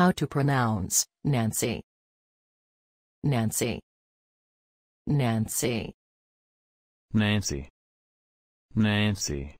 How to pronounce Nancy. Nancy. Nancy. Nancy. Nancy.